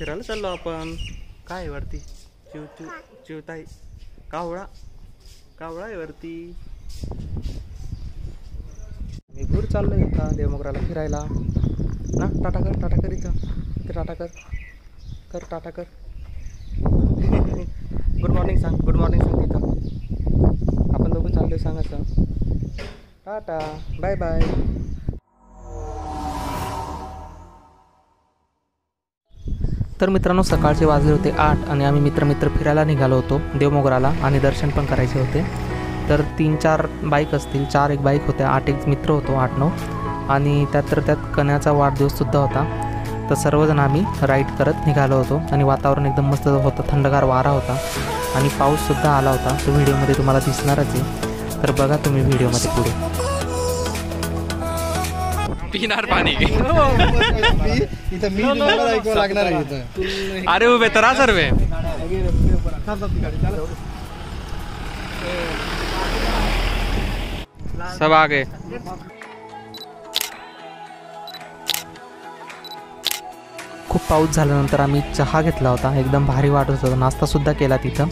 फिरायला चाललो आपण. काय आहे वरती? चिव चिव चिवताई. कावळा. कावळा आहे वरती. मी दूर चाललोय का देवमोगराला फिरायला. ना टाटा कर टाटा कर इथं. इथं टाटा कर. कर टाटा कर. गुड मॉर्निंग सांग गुड मॉर्निंग सांग इथं आपण दोघं चाललोय सांगायचं. टाटा. बाय बाय तर मित्रांनो सकाळचे वाजले होते आठ आणि आम्ही मित्र मित्र फिरायला निघालो होतो देवमोगराला आणि दर्शन पण करायचे होते. तर तीन चार बाईक असतील चार एक बाईक होत्या आठ एक मित्र होतो आठ नऊ. आणि त्यात तर त्यात कन्याचा वाढदिवससुद्धा होता. तर सर्वजण आम्ही राईड करत निघालो होतो आणि वातावरण एकदम मस्त होतं थंडगार वारा होता. आणि पाऊससुद्धा आला होता. तो व्हिडिओमध्ये तुम्हाला दिसणारच आहे. तर बघा तुम्ही व्हिडिओमध्ये पुढे. पिणार पाणी. इथं मी तुम्हाला ऐकावं लागणार आहे इथं. अरे उभे तर सर्वे. सब आगे खूप पाऊस झाल्यानंतर आम्ही चहा घेतला होता. एकदम भारी वाटत होता. नाश्तासुद्धा केला तिथं.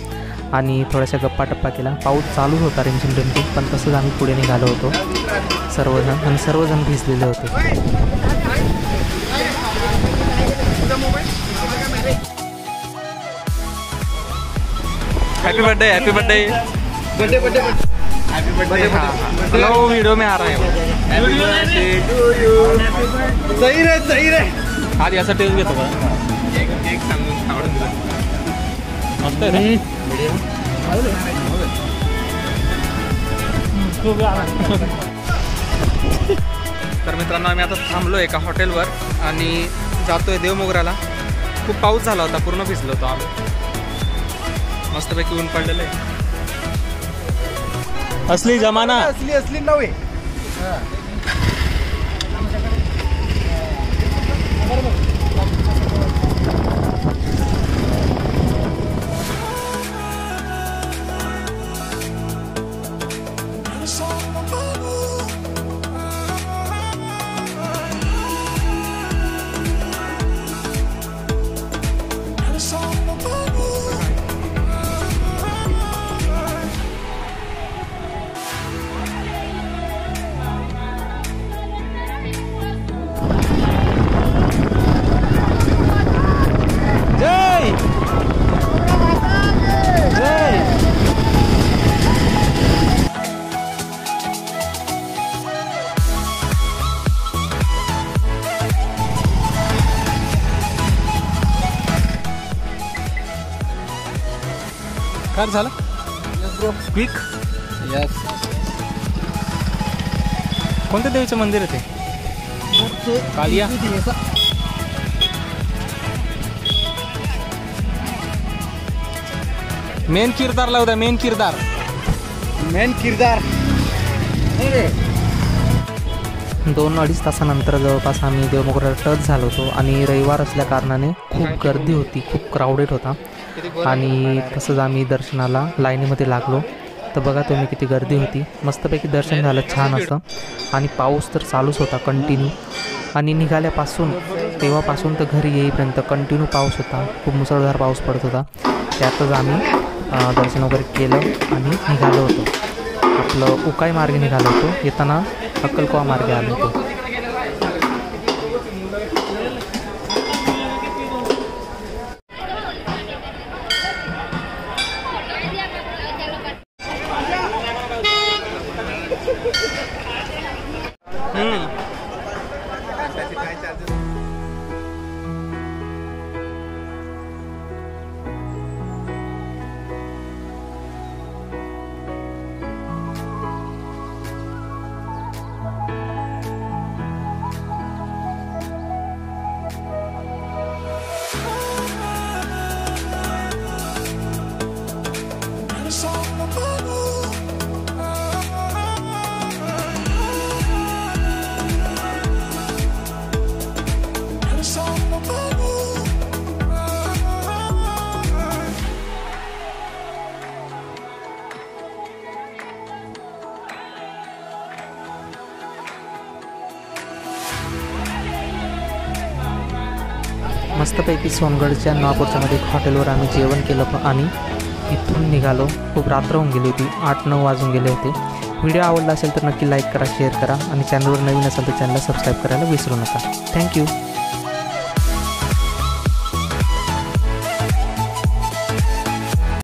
आणि थोड्याशा गप्पा टप्पा केला. पाऊस चालू होता रिमझिम रिमझिम पण तसंच आम्ही पुढे निघालो होतो. सर्वजण आणि सर्वजण भिजलेले होते. Happy birthday happy birthday birthday birthday hello video में आ रहे हैं सही रे सही रे आधी असा टेस्ट घेतो का? मस्त आहे रे. तर मित्रांनो आम्ही आता थांबलो एका हॉटेलवर आणि जातोय देवमोगराला खूप पाऊस झाला होता पूर्ण भिजलो होतो आम्ही. मस्तपैकी ऊन पडलेलं आहे. असली जमाना. असली असली नव्हे. काय झालं? क्विक यस कोणत्या देवीचं मंदिर आहे ते? कालिया. मेन किरदार लावू द्या मेन किरदार. मेन किरदार. दोन अडीच तासानंतर जवळपास आम्ही देवमोगऱ्याला टच झालो होतो आणि रविवार असल्या कारणाने खूप गर्दी होती खूप क्राऊडेड होता. आणि तसंच आम्ही दर्शनाला लाईनीमध्ये लागलो. तर बघा तुम्ही किती गर्दी होती. मस्तपैकी दर्शन झालं छान असं. आणि पाऊस तर चालूच होता कंटिन्यू आणि निघाल्यापासून तेव्हापासून तर घरी येईपर्यंत कंटिन्यू पाऊस होता. खूप मुसळधार पाऊस पडत होता. त्यातच आम्ही दर्शन वगैरे केलं आणि निघालो होतो. आपलं उकाई मार्गे निघालो होतो. येताना अक्कलकोवा मार्गे आलो होतो. 嗯。मस्तपैकी सोनगडच्या नवापूरच्यामध्ये एक हॉटेलवर आम्ही जेवण केलं आणि इथून निघालो. खूप रात्र होऊन गेली होती. आठ नऊ वाजून गेले होते. व्हिडिओ आवडला असेल तर नक्की लाईक करा शेअर करा आणि चॅनलवर नवीन असेल तर चॅनलला सबस्क्राईब करायला विसरू नका. थँक्यू